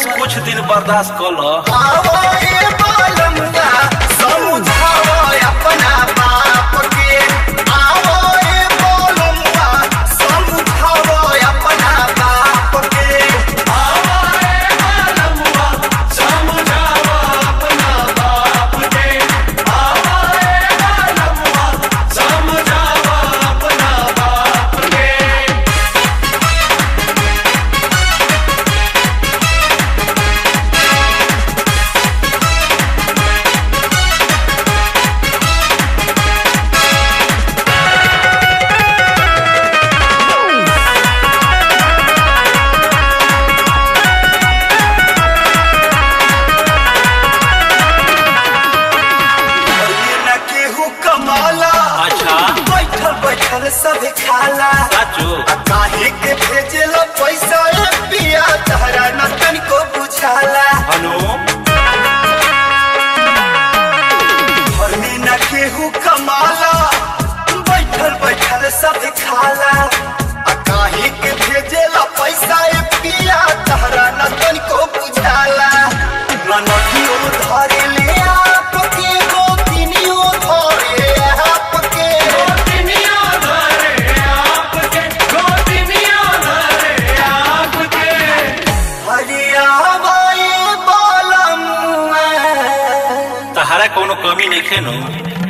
بس کچھ دن برداشت کر لو۔ سباہج el genoma.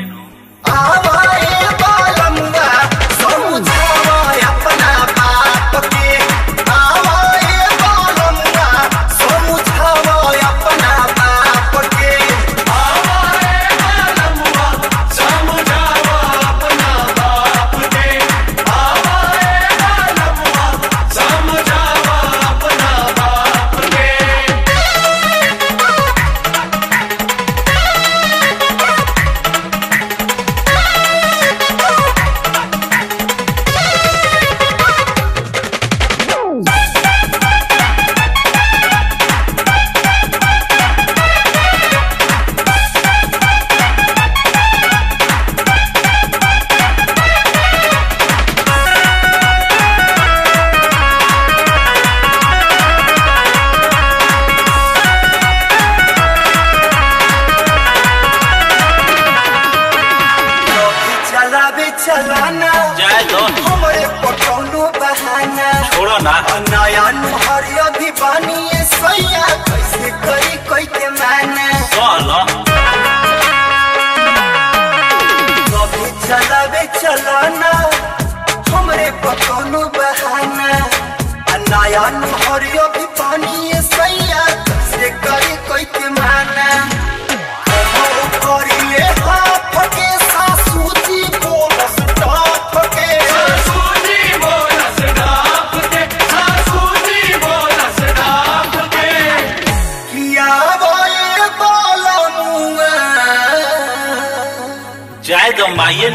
نیا نو نا بہان بھی چې عدم معين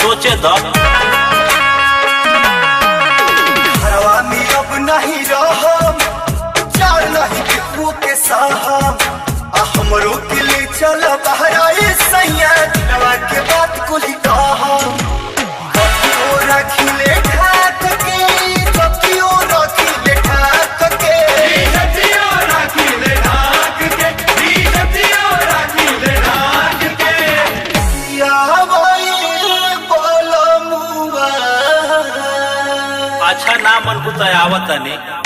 سوچے دم i'm gonna